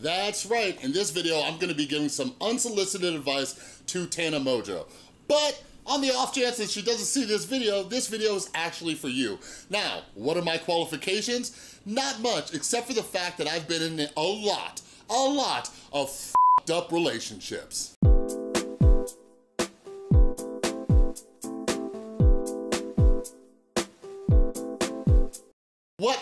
That's right, in this video, I'm gonna be giving some unsolicited advice to Tana Mongeau. But on the off chance that she doesn't see this video, this video is actually for you. Now, what are my qualifications? Not much, except for the fact that I've been in a lot, a lot of f***ed up relationships.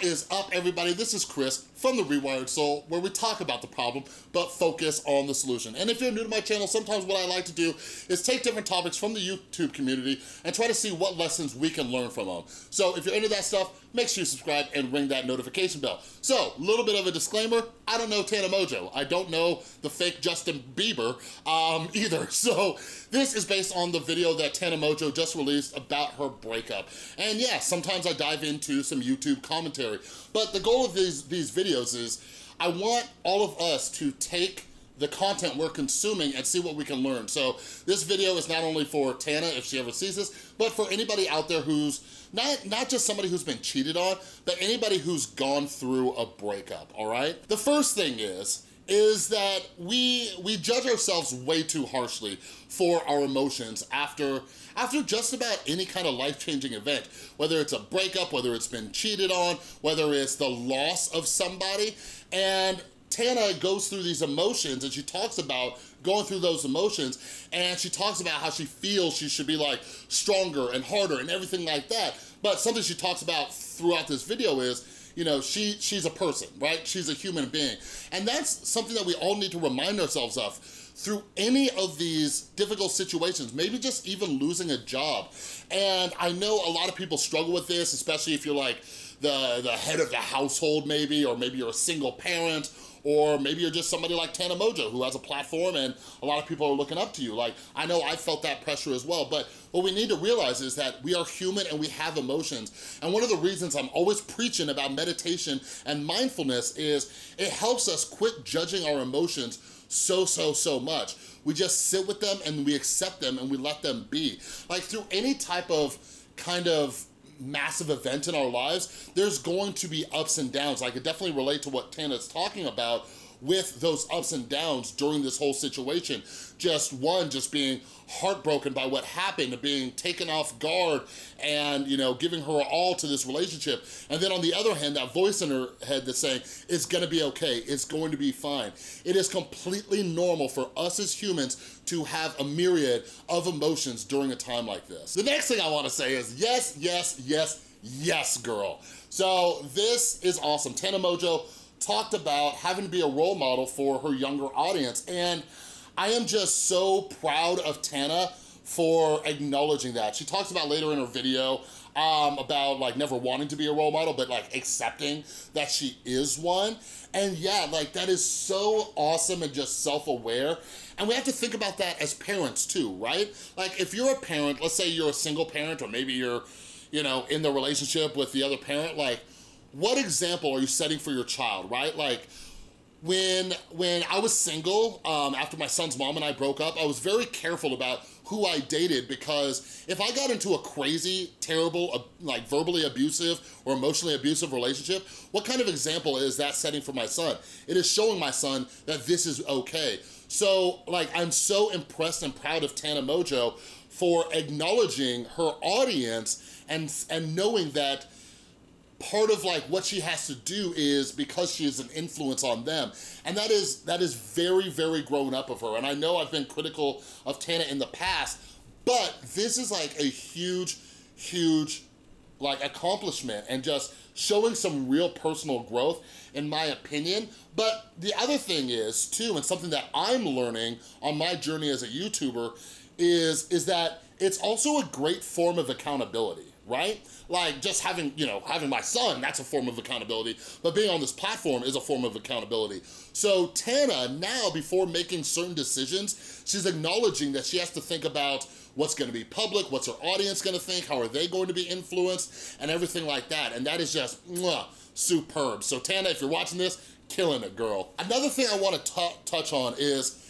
Is up, everybody? This is Chris from The Rewired Soul, where we talk about the problem, but focus on the solution. And if you're new to my channel, sometimes what I like to do is take different topics from the YouTube community and try to see what lessons we can learn from them. So if you're into that stuff, make sure you subscribe and ring that notification bell. So, a little bit of a disclaimer, I don't know Tana Mongeau. I don't know the fake Justin Bieber um, either. So this is based on the video that Tana Mongeau just released about her breakup. And yeah, sometimes I dive into some YouTube commentary. But the goal of these, these videos is I want all of us to take the content we're consuming and see what we can learn. So this video is not only for Tana, if she ever sees this, but for anybody out there who's not, not just somebody who's been cheated on, but anybody who's gone through a breakup, all right? The first thing is, is that we we judge ourselves way too harshly for our emotions after after just about any kind of life-changing event, whether it's a breakup, whether it's been cheated on, whether it's the loss of somebody, and Tana goes through these emotions and she talks about going through those emotions and she talks about how she feels she should be like stronger and harder and everything like that. But something she talks about throughout this video is you know, she she's a person, right? She's a human being. And that's something that we all need to remind ourselves of through any of these difficult situations, maybe just even losing a job. And I know a lot of people struggle with this, especially if you're like the, the head of the household maybe, or maybe you're a single parent, or maybe you're just somebody like Tana Mongeau who has a platform and a lot of people are looking up to you. Like, I know I felt that pressure as well, but what we need to realize is that we are human and we have emotions. And one of the reasons I'm always preaching about meditation and mindfulness is it helps us quit judging our emotions so, so, so much. We just sit with them and we accept them and we let them be. Like through any type of kind of massive event in our lives, there's going to be ups and downs. I could definitely relate to what Tana's talking about with those ups and downs during this whole situation. Just one, just being heartbroken by what happened, being taken off guard and, you know, giving her all to this relationship. And then on the other hand, that voice in her head that's saying, it's gonna be okay, it's going to be fine. It is completely normal for us as humans to have a myriad of emotions during a time like this. The next thing I wanna say is yes, yes, yes, yes, girl. So this is awesome. Tana Mongeau talked about having to be a role model for her younger audience. And I am just so proud of Tana for acknowledging that. She talks about later in her video um, about like never wanting to be a role model, but like accepting that she is one. And yeah, like that is so awesome and just self-aware. And we have to think about that as parents too, right? Like if you're a parent, let's say you're a single parent or maybe you're, you know, in the relationship with the other parent, like what example are you setting for your child, right? Like, when when I was single, um, after my son's mom and I broke up, I was very careful about who I dated because if I got into a crazy, terrible, like verbally abusive or emotionally abusive relationship, what kind of example is that setting for my son? It is showing my son that this is okay. So like, I'm so impressed and proud of Tana Mongeau for acknowledging her audience and, and knowing that part of like what she has to do is because she is an influence on them. And that is, that is very, very grown up of her. And I know I've been critical of Tana in the past, but this is like a huge, huge like accomplishment and just showing some real personal growth in my opinion. But the other thing is too, and something that I'm learning on my journey as a YouTuber is, is that it's also a great form of accountability right? Like just having, you know, having my son, that's a form of accountability, but being on this platform is a form of accountability. So Tana, now before making certain decisions, she's acknowledging that she has to think about what's gonna be public, what's her audience gonna think, how are they going to be influenced, and everything like that. And that is just, mwah, superb. So Tana, if you're watching this, killing it, girl. Another thing I wanna touch on is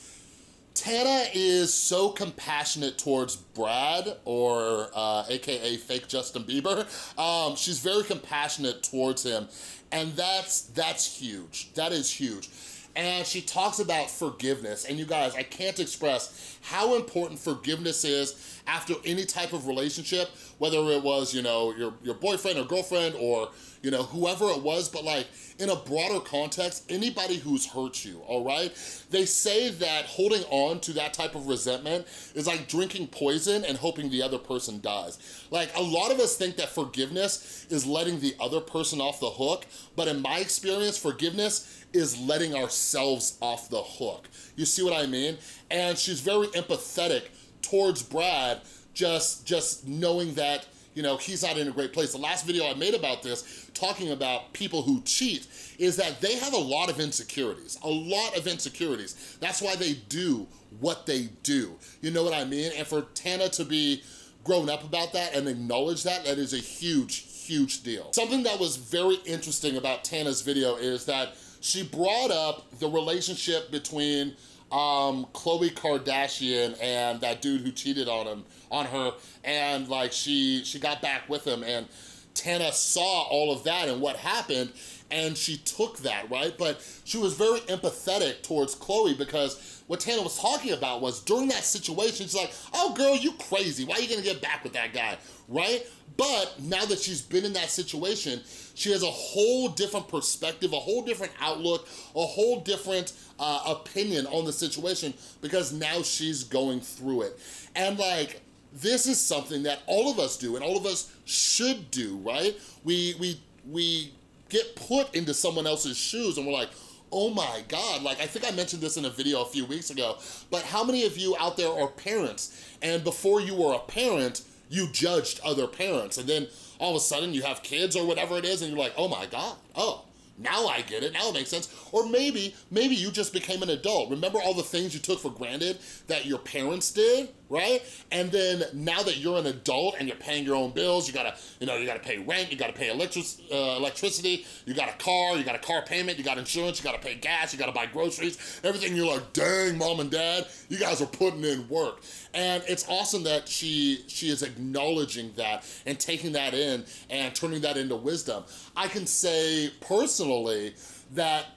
Tana is so compassionate towards Brad, or uh, AKA fake Justin Bieber. Um, she's very compassionate towards him, and that's, that's huge. That is huge. and she talks about forgiveness. And you guys, I can't express how important forgiveness is after any type of relationship, whether it was, you know, your, your boyfriend or girlfriend or, you know, whoever it was, but like in a broader context, anybody who's hurt you, all right? They say that holding on to that type of resentment is like drinking poison and hoping the other person dies. Like a lot of us think that forgiveness is letting the other person off the hook, but in my experience, forgiveness is letting ourselves off the hook. You see what I mean? And she's very empathetic towards Brad, just, just knowing that you know, he's not in a great place. The last video I made about this, talking about people who cheat, is that they have a lot of insecurities, a lot of insecurities. That's why they do what they do. You know what I mean? And for Tana to be grown up about that and acknowledge that, that is a huge, huge deal. Something that was very interesting about Tana's video is that she brought up the relationship between um, Khloe Kardashian and that dude who cheated on him, on her, and like she she got back with him, and Tana saw all of that and what happened, and she took that, right? But she was very empathetic towards Khloe because what Tana was talking about was during that situation, she's like, oh girl, you crazy. Why are you gonna get back with that guy, right? But now that she's been in that situation, she has a whole different perspective, a whole different outlook, a whole different uh, opinion on the situation because now she's going through it. And like, this is something that all of us do and all of us should do, right? We, we, we get put into someone else's shoes and we're like, oh my God, like I think I mentioned this in a video a few weeks ago, but how many of you out there are parents and before you were a parent, you judged other parents and then all of a sudden you have kids or whatever it is and you're like, oh my God, oh, now I get it, now it makes sense. Or maybe, maybe you just became an adult. Remember all the things you took for granted that your parents did, right? And then now that you're an adult and you're paying your own bills, you gotta, you know, you gotta pay rent, you gotta pay electric, uh, electricity, you got a car, you got a car payment, you got insurance, you gotta pay gas, you gotta buy groceries, everything. You're like, dang, mom and dad, you guys are putting in work. And it's awesome that she she is acknowledging that and taking that in and turning that into wisdom. I can say personally that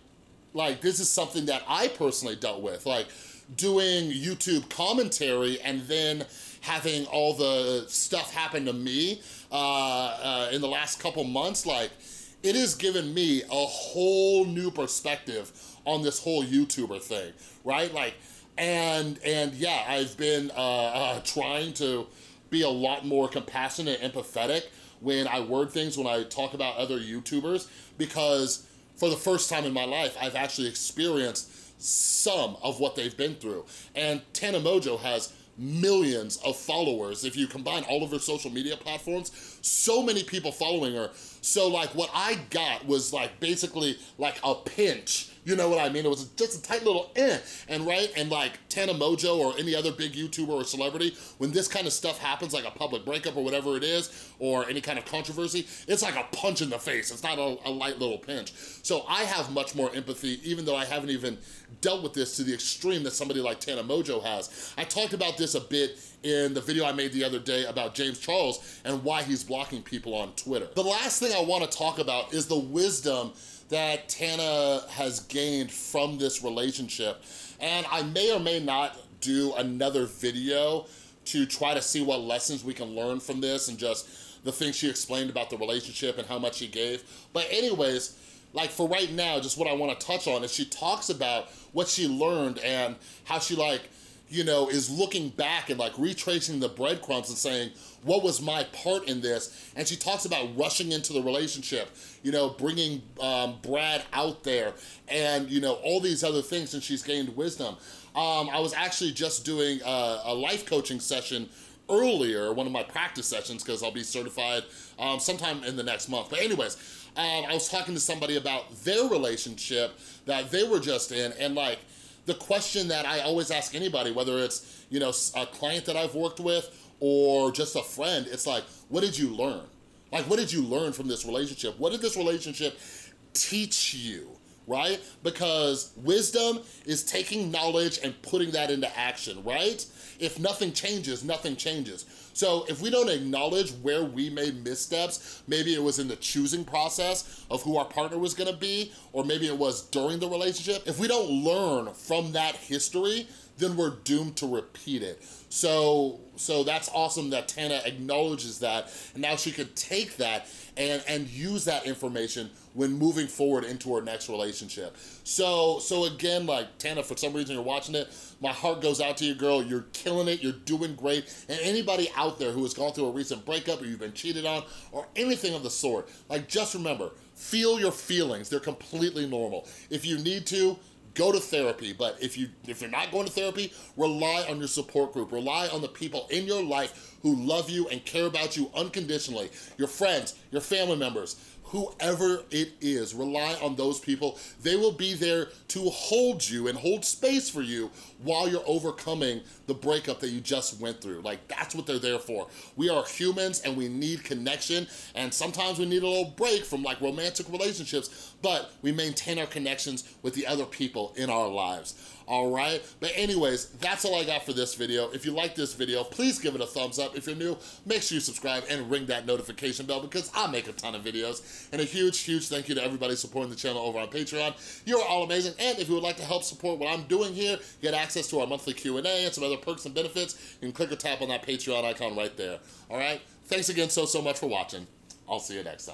like this is something that I personally dealt with. Like doing YouTube commentary and then having all the stuff happen to me uh, uh, in the last couple months, like it has given me a whole new perspective on this whole YouTuber thing, right? Like, and and yeah, I've been uh, uh, trying to be a lot more compassionate and empathetic when I word things, when I talk about other YouTubers, because for the first time in my life, I've actually experienced some of what they've been through. And Tana Mongeau has millions of followers if you combine all of her social media platforms so many people following her so like what i got was like basically like a pinch you know what I mean? It was just a tight little eh. And right, and like Tana Mongeau or any other big YouTuber or celebrity, when this kind of stuff happens, like a public breakup or whatever it is, or any kind of controversy, it's like a punch in the face. It's not a, a light little pinch. So I have much more empathy, even though I haven't even dealt with this to the extreme that somebody like Tana Mongeau has. I talked about this a bit in the video I made the other day about James Charles and why he's blocking people on Twitter. The last thing I wanna talk about is the wisdom that Tana has gained from this relationship. And I may or may not do another video to try to see what lessons we can learn from this and just the things she explained about the relationship and how much she gave. But anyways, like for right now, just what I wanna touch on is she talks about what she learned and how she like you know, is looking back and like retracing the breadcrumbs and saying, what was my part in this? And she talks about rushing into the relationship, you know, bringing um, Brad out there and, you know, all these other things and she's gained wisdom. Um, I was actually just doing a, a life coaching session earlier, one of my practice sessions, because I'll be certified um, sometime in the next month. But anyways, um, I was talking to somebody about their relationship that they were just in and like, the question that I always ask anybody, whether it's, you know, a client that I've worked with or just a friend, it's like, what did you learn? Like, what did you learn from this relationship? What did this relationship teach you, right? Because wisdom is taking knowledge and putting that into action, right? If nothing changes, nothing changes. So if we don't acknowledge where we made missteps, maybe it was in the choosing process of who our partner was gonna be, or maybe it was during the relationship, if we don't learn from that history, then we're doomed to repeat it. So, so that's awesome that Tana acknowledges that, and now she could take that and, and use that information when moving forward into her next relationship. So, so again, like Tana, for some reason you're watching it, my heart goes out to you, girl. You're killing it, you're doing great. And anybody out there who has gone through a recent breakup or you've been cheated on or anything of the sort, like just remember, feel your feelings. They're completely normal. If you need to, go to therapy. But if, you, if you're not going to therapy, rely on your support group. Rely on the people in your life who love you and care about you unconditionally. Your friends, your family members, whoever it is, rely on those people. They will be there to hold you and hold space for you while you're overcoming the breakup that you just went through. Like, that's what they're there for. We are humans and we need connection, and sometimes we need a little break from like romantic relationships, but we maintain our connections with the other people in our lives all right? But anyways, that's all I got for this video. If you like this video, please give it a thumbs up. If you're new, make sure you subscribe and ring that notification bell because I make a ton of videos. And a huge, huge thank you to everybody supporting the channel over on Patreon. You're all amazing. And if you would like to help support what I'm doing here, get access to our monthly Q&A and some other perks and benefits, you can click or tap on that Patreon icon right there, all right? Thanks again so, so much for watching. I'll see you next time.